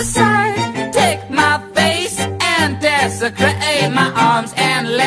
aside. Take my face and desecrate my arms and legs.